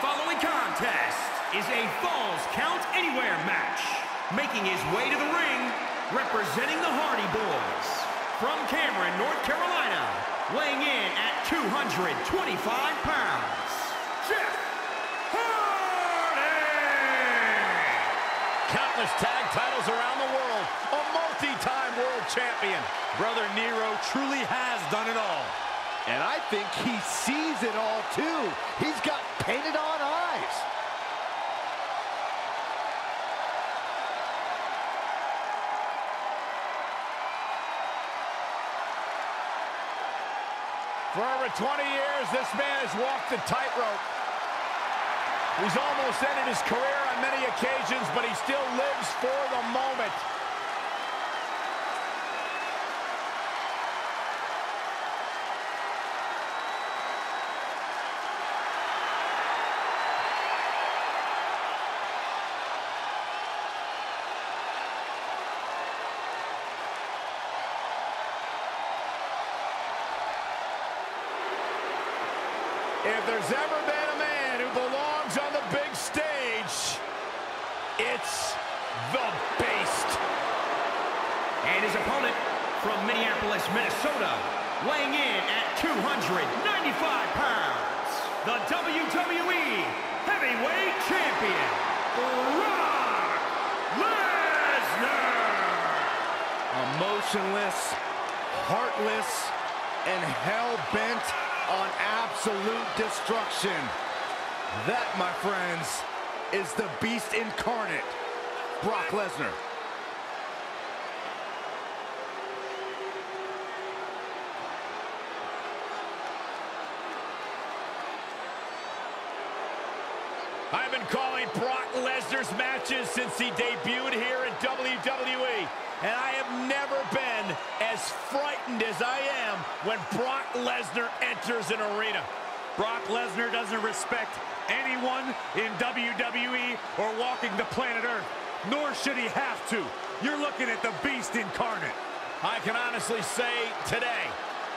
Following contest is a Falls Count Anywhere match. Making his way to the ring, representing the Hardy Boys. From Cameron, North Carolina, weighing in at 225 pounds, Jeff Hardy! Countless tag titles around the world. A multi-time world champion. Brother Nero truly has done it all. And I think he sees it all, too. He's got painted on eyes. For over 20 years, this man has walked the tightrope. He's almost ended his career on many occasions, but he still lives for the moment. If there's ever been a man who belongs on the big stage, it's the Beast. And his opponent from Minneapolis, Minnesota, weighing in at 295 pounds, the WWE Heavyweight Champion, Brock Lesnar! Emotionless, heartless, and hell-bent on absolute destruction. That, my friends, is the beast incarnate, Brock Lesnar. I've been calling Brock Lesnar's matches since he debuted here in WWE. And I have never been as frightened as I am when Brock Lesnar enters an arena. Brock Lesnar doesn't respect anyone in WWE or walking the planet Earth, nor should he have to. You're looking at the beast incarnate. I can honestly say today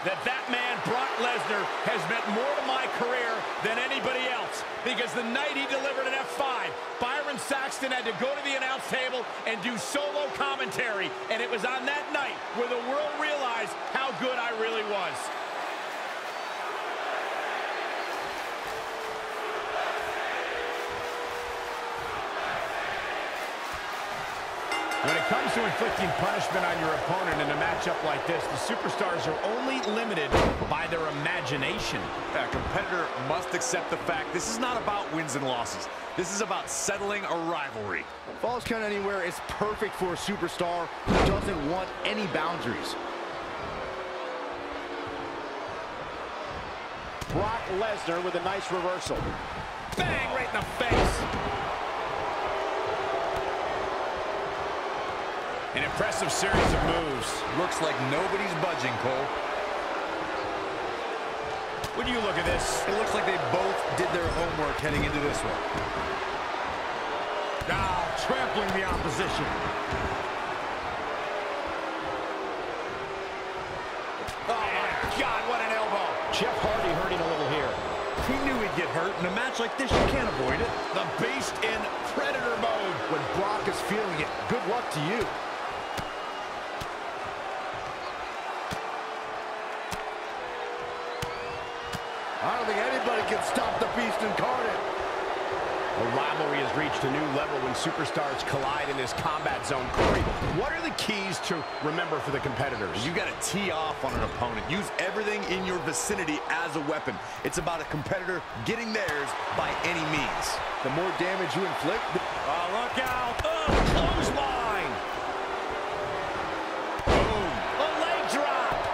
that that man, Brock Lesnar, has meant more to my career than anybody else. Because the night he delivered an F5, Byron Saxton had to go to the announce table and do solo commentary. And it was on that night where the world realized how good I really was. When it comes to inflicting punishment on your opponent in a matchup like this, the superstars are only limited by their imagination. A competitor must accept the fact this is not about wins and losses. This is about settling a rivalry. Falls Count Anywhere is perfect for a superstar who doesn't want any boundaries. Brock Lesnar with a nice reversal. Bang, right in the face. An impressive series of moves. Looks like nobody's budging, Cole. When you look at this, It looks like they both did their homework heading into this one. now trampling the opposition. Oh my God, what an elbow. Jeff Hardy hurting a little here. He knew he'd get hurt. In a match like this, you can't avoid it. The beast in predator mode. When Brock is feeling it, good luck to you. Incarnate. The rivalry has reached a new level when superstars collide in this combat zone. Corey, what are the keys to remember for the competitors? You got to tee off on an opponent. Use everything in your vicinity as a weapon. It's about a competitor getting theirs by any means. The more damage you inflict, Oh, look out. Oh, clothesline. Boom. A leg drop.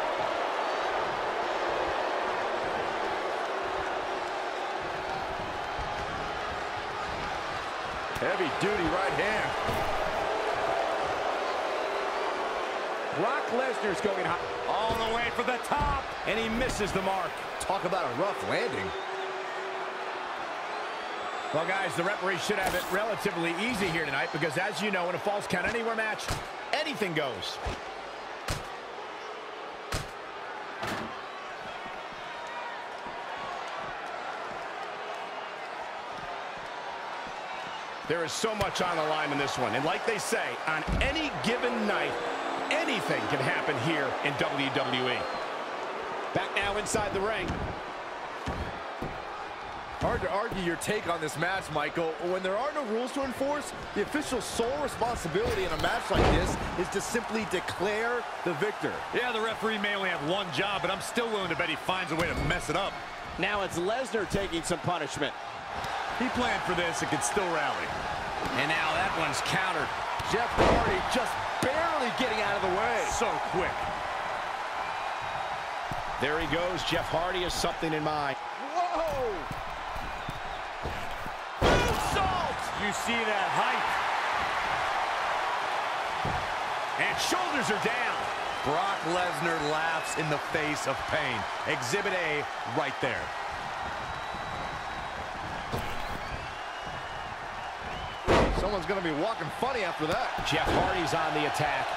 heavy duty right hand. Brock Lesnar's going high. All the way for the top. And he misses the mark. Talk about a rough landing. Well, guys, the referee should have it relatively easy here tonight because, as you know, in a Falls Count Anywhere match, anything goes. There is so much on the line in this one. And like they say, on any given night, anything can happen here in WWE. Back now inside the ring. Hard to argue your take on this match, Michael. When there are no rules to enforce, the official's sole responsibility in a match like this is to simply declare the victor. Yeah, the referee may only have one job, but I'm still willing to bet he finds a way to mess it up. Now it's Lesnar taking some punishment. He planned for this and can still rally. And now that one's countered. Jeff Hardy just barely getting out of the way. So quick. There he goes. Jeff Hardy has something in mind. Whoa! You see that height. And shoulders are down. Brock Lesnar laughs in the face of pain. Exhibit A right there. Someone's going to be walking funny after that. Jeff Hardy's on the attack.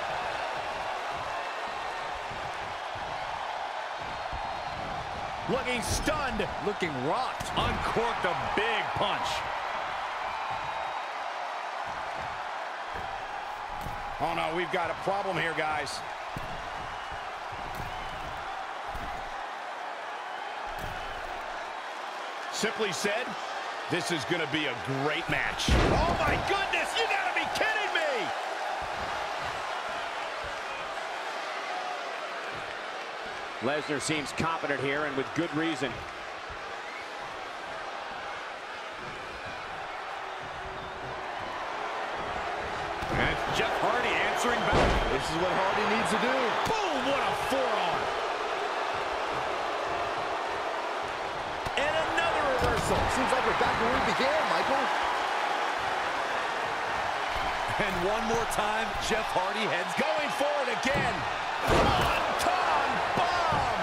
Looking stunned. Looking rocked. Uncorked a big punch. Oh, no, we've got a problem here, guys. Simply said, this is going to be a great match. Oh, my goodness. You got to be kidding me. Lesnar seems confident here and with good reason. And Jeff Hardy answering back. This is what Hardy needs to do. Boom, what a forearm. And another reversal. Seems like we're back where we began, Michael. And one more time, Jeff Hardy heads Going for it again. Bomb.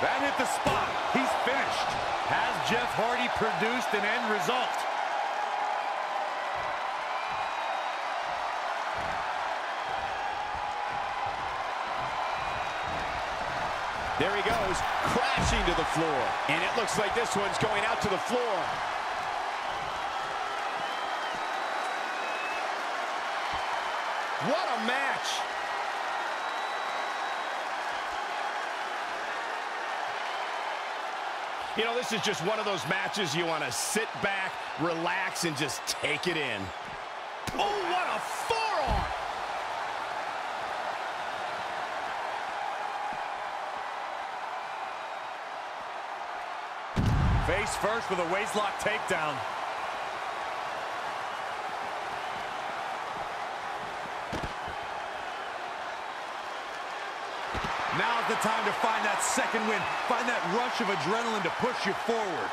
That hit the spot. He's finished. Has Jeff Hardy produced an end result? There he goes, crashing to the floor. And it looks like this one's going out to the floor. What a match. You know, this is just one of those matches you want to sit back, relax, and just take it in. Oh, what a. Face first with a waistlock takedown. Now's the time to find that second win. Find that rush of adrenaline to push you forward.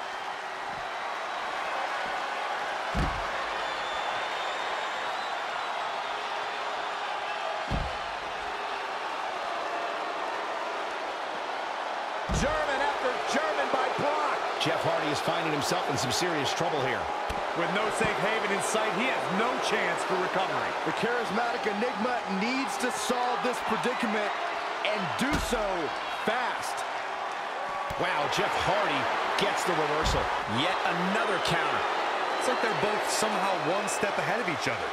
German after German by Brock. Jeff Hardy is finding himself in some serious trouble here. With no safe haven in sight, he has no chance for recovery. The charismatic Enigma needs to solve this predicament and do so fast. Wow, Jeff Hardy gets the reversal. Yet another counter. It's like they're both somehow one step ahead of each other.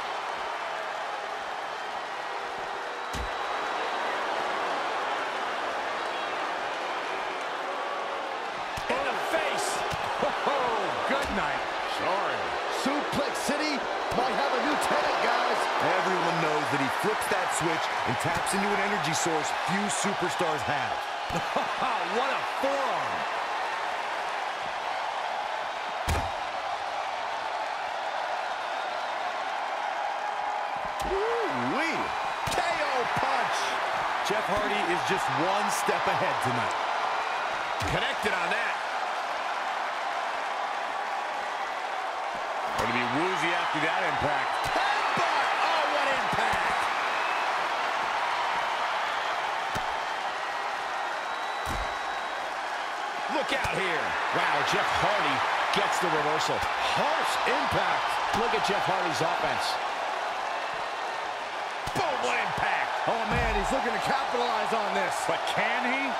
In the face. Oh, good night. Sorry. Suplex City might have a new tenant, guys. Everyone knows that he flips that switch and taps into an energy source few superstars have. what a forearm. Woo-wee. KO punch. Jeff Hardy is just one step ahead tonight. Connected on that. Going to be woozy after that impact. look out here. Wow, Jeff Hardy gets the reversal. Harsh impact. Look at Jeff Hardy's offense. Boom, what impact. Oh, man, he's looking to capitalize on this. But can he?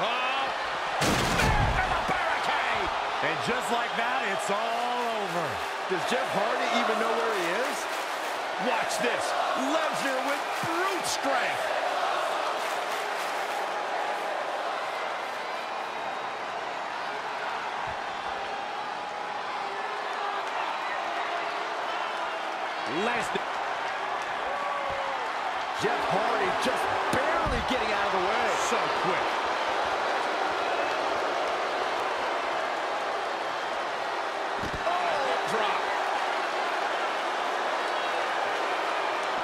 Oh, and just like that, it's all over. Does Jeff Hardy even know where he is? Watch this. Lesnar with brute strength. Lesnar. Jeff Hardy just barely getting out of the way. So quick. Oh, drop.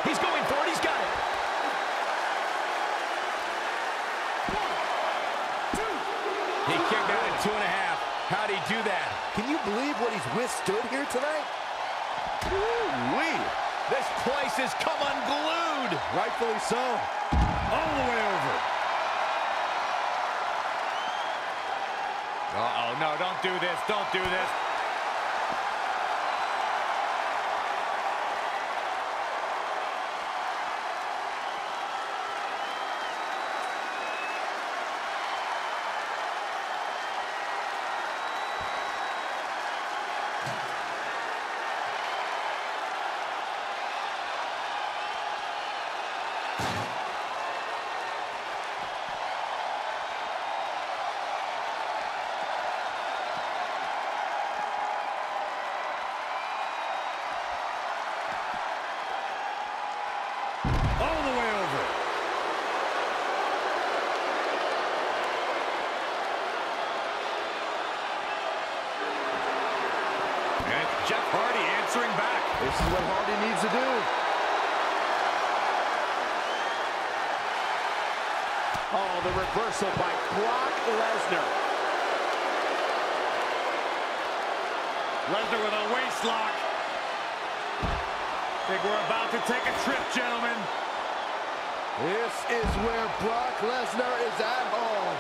He's going for it. He's got it. He kicked out at two and a half. How'd he do that? Can you believe what he's withstood here tonight? Wee. This place has come unglued. Rightfully so. All the way over. Uh-oh, no, don't do this. Don't do this. All the way over. And Jeff Hardy answering back. This is what Hardy needs to do. Oh, the reversal by Brock Lesnar. Lesnar with a waist lock. Think we're about to take a trip, gentlemen. This is where Brock Lesnar is at home.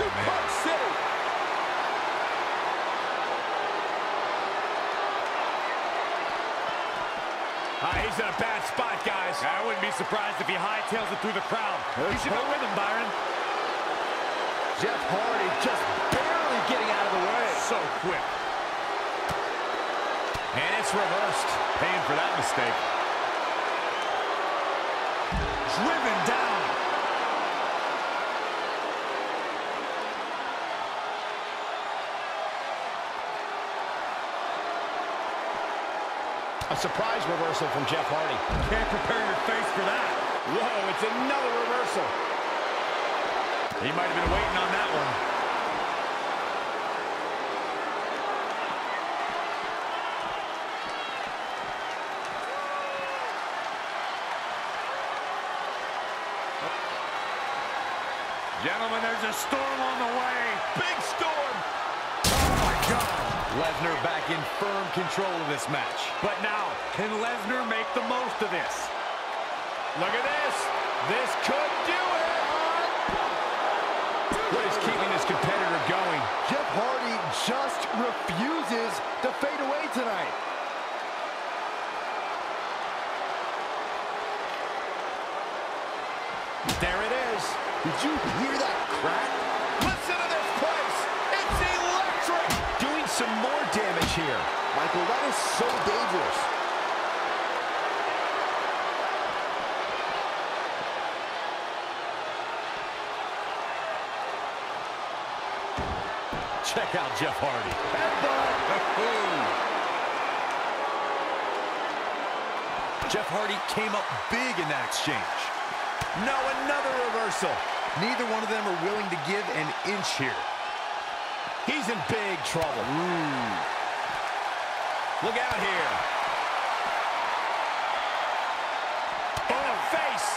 Suplex City. Ah, he's in a bad spot, guys. I wouldn't be surprised if he hightails it through the crowd. You should go with him, Byron. Jeff Hardy just barely getting out of the way. So quick. And it's reversed. Paying for that mistake. Driven down. A surprise reversal from Jeff Hardy. Can't prepare your face for that. Whoa, it's another reversal. He might have been waiting on that one. Gentlemen, there's a storm on the way. Big storm. Oh, my God. Lesnar back in firm control of this match. But now, can Lesnar make the most of this? Look at this. This could do it. What is keeping this competitor going? Jeff Hardy just refuses to fade away tonight. There it is. Did you hear that crack? Listen some more damage here. Michael, that is so dangerous. Check out Jeff Hardy. Jeff Hardy came up big in that exchange. No, another reversal. Neither one of them are willing to give an inch here. He's in big trouble. Look out here. In the face.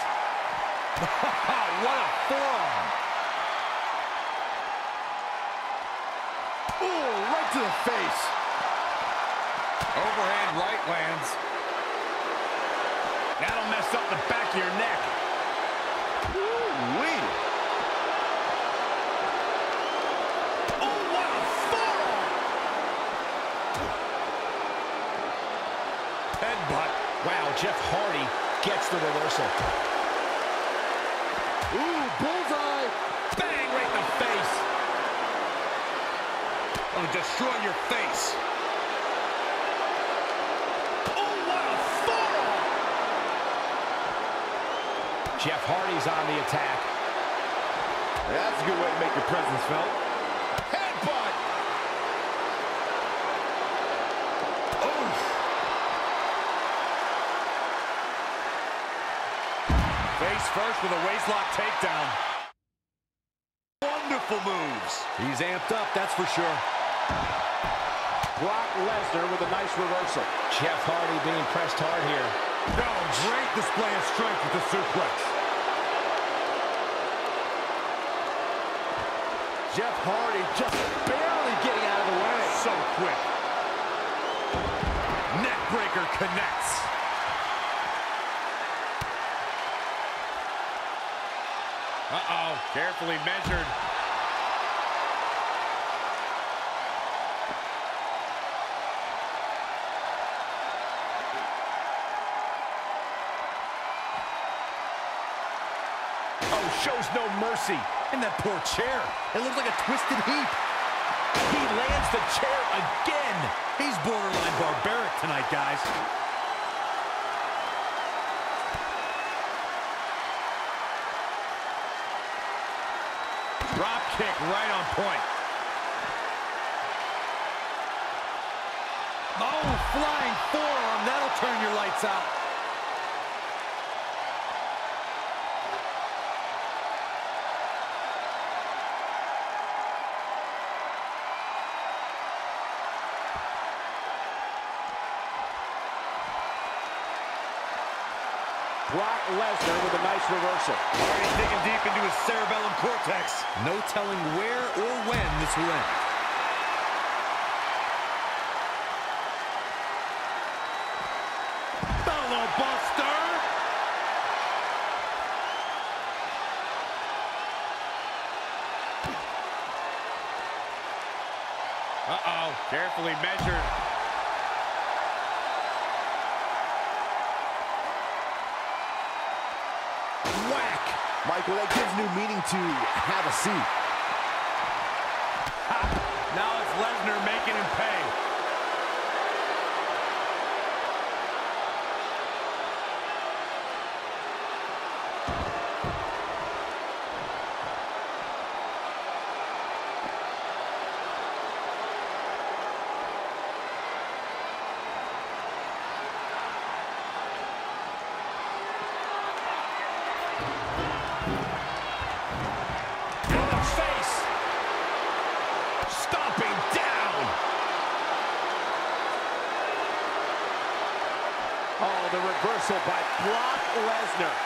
what a forearm. Ooh, right to the face. Overhand right lands. That'll mess up the back of your neck. Wee. Oh, what a forearm. Headbutt. Wow, Jeff Hardy gets the reversal. Ooh, bullseye. Bang, right in the face. Gonna destroy your face. Oh, what a forearm! Jeff Hardy's on the attack. That's a good way to make your presence felt. First with a waistlock takedown. Wonderful moves. He's amped up, that's for sure. Brock Lesnar with a nice reversal. Jeff Hardy being pressed hard here. Oh, great display of strength with the suplex. Jeff Hardy just barely getting out of the way. So quick. Neckbreaker connects. Uh-oh, carefully measured. Oh, shows no mercy. And that poor chair. It looks like a twisted heap. He lands the chair again. He's borderline barbaric tonight, guys. Drop kick right on point. Oh, flying forearm. That'll turn your lights out. Lesnar with a nice reversal. Hardy digging deep into his cerebellum cortex. No telling where or when this will end. Bellow Buster. Uh-oh, carefully measured. Michael, that gives new meaning to have a seat. Now it's Lesnar making him pay. In the face! Stomping down! Oh, the reversal by Brock Lesnar.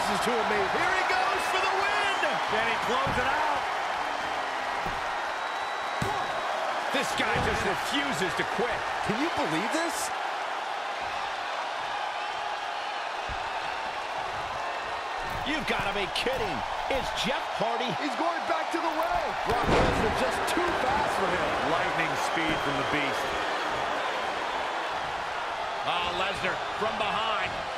Never ceases to amaze. Here he goes for the win! Can he close it out? This guy just refuses to quit. Can you believe this? You've got to be kidding. It's Jeff Hardy. He's going back to the well. Brock Lesnar just too fast for him. Lightning speed from the beast. Ah, Lesnar from behind.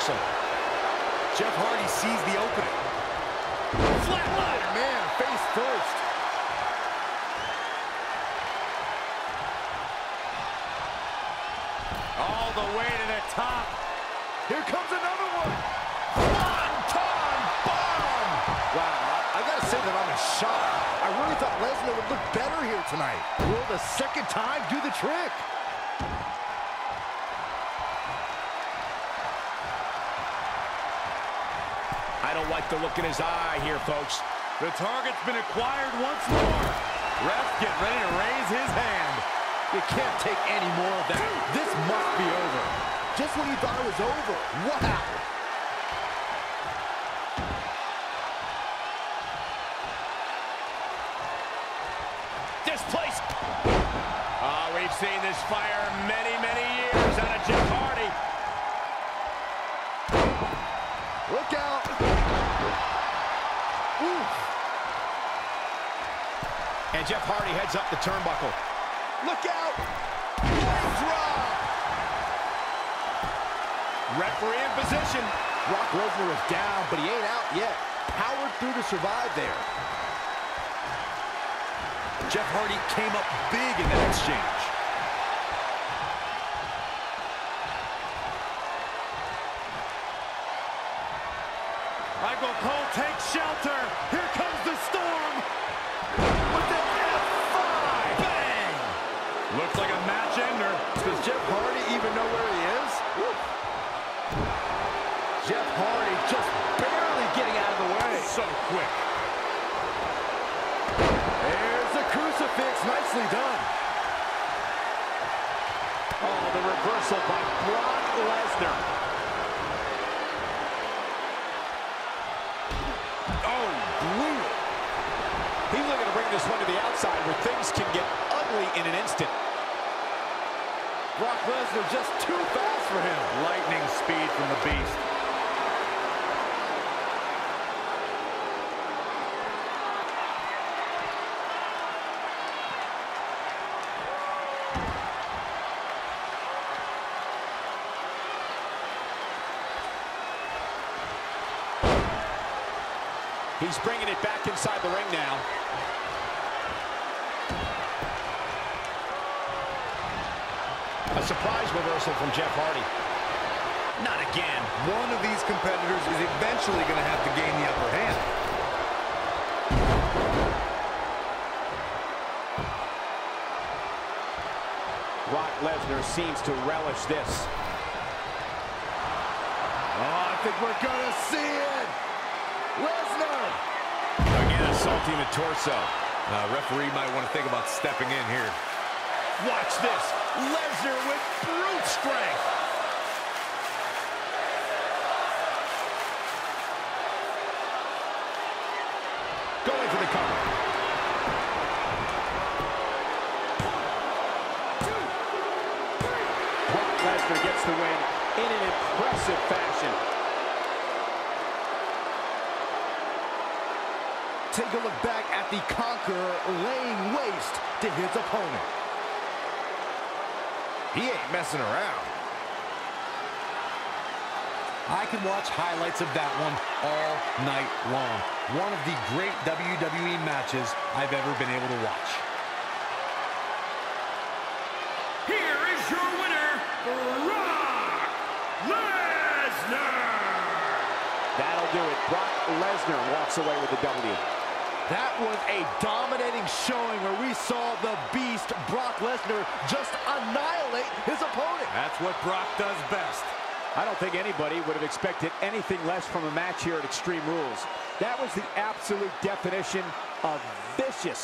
Reversal. Jeff Hardy sees the opening. Flatliner. Man, face first. All the way to the top. Here comes another one. Swanton bomb. Wow, I, gotta say that I'm in shock. I really thought Lesnar would look better here tonight. Will the second time do the trick? Don't like the look in his eye here, folks. The target's been acquired once more. Ref get ready to raise his hand. You can't take any more of that. This must be over. Just when you thought it was over. Wow. Up the turnbuckle. Look out. Leg drop. Referee in position. Brock Lesnar is down, but he ain't out yet. Powered through to survive there. Jeff Hardy came up big in that exchange. Michael Cole takes shelter. Here comes the storm. With the F5. Bang! Looks like a match ender. Does Jeff Hardy even know where he is? Woo. Jeff Hardy just barely getting out of the way. So quick. There's the crucifix. Nicely done. Oh, the reversal by Brock Lesnar. Oh, brutal. He's looking to bring this one to the outside where things can get ugly in an instant. Brock Lesnar just too fast for him. Lightning speed from the Beast. He's bringing it back inside the ring now. Surprise reversal from Jeff Hardy. Not again. One of these competitors is eventually going to have to gain the upper hand. Brock Lesnar seems to relish this. Oh, I think we're going to see it. Lesnar. Again, assaulting the torso. Uh, referee might want to think about stepping in here. Watch this. Lesnar with brute strength. Going for the cover. Brock Lesnar gets the win in an impressive fashion. Take a look back at the Conqueror laying waste to his opponent. He ain't messing around. I can watch highlights of that one all night long. One of the great WWE matches I've ever been able to watch. Here is your winner, Brock Lesnar! That'll do it. Brock Lesnar walks away with the W. That was a dominating showing where we saw the beast Brock Lesnar just annihilate his opponent. That's what Brock does best. I don't think anybody would have expected anything less from a match here at Extreme Rules. That was the absolute definition of vicious.